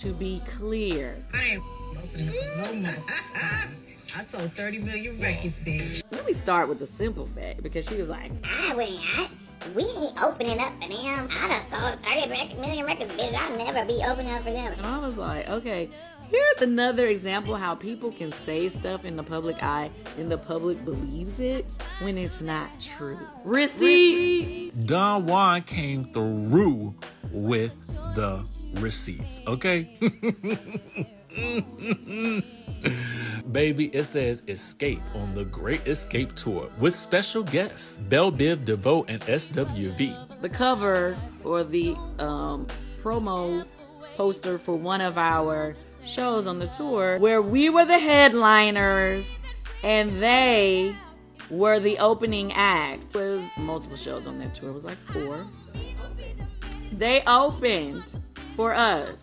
to be clear. I ain't opening no more. I sold 30 million records, bitch. Let me start with the simple fact because she was like, I wouldn't. I, we ain't opening up for them. I done sold 30 million records, bitch. I'll never be opening up for them. and I was like, okay, here's another example how people can say stuff in the public eye and the public believes it when it's not true. Receipt. Don Juan came through with the receipts, okay? Baby, it says Xscape on the Great Escape Tour with special guests Bell Biv DeVoe and SWV. The cover or the um, promo poster for one of our shows on the tour where we were the headliners and they were the opening act. It was multiple shows on that tour. It was like four. They opened for us.